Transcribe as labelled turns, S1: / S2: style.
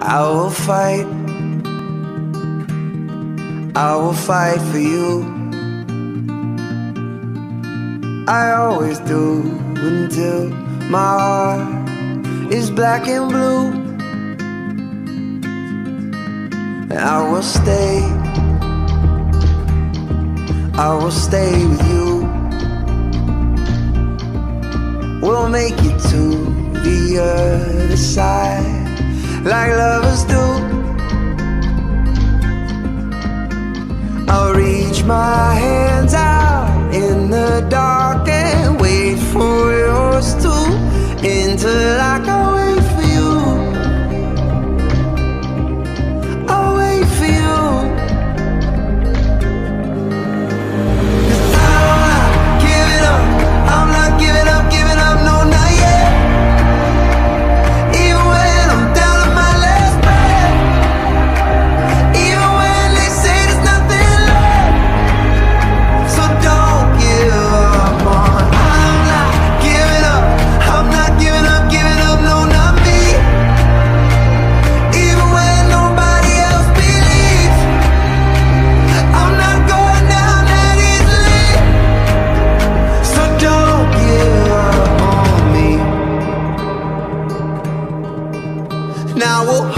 S1: I will fight. I will fight for you. I always do until my heart is black and blue. I will stay. I will stay with you. We'll make it to the other side like lovers do. I'll reach my hands out in the dark and wait for yours to Now we'll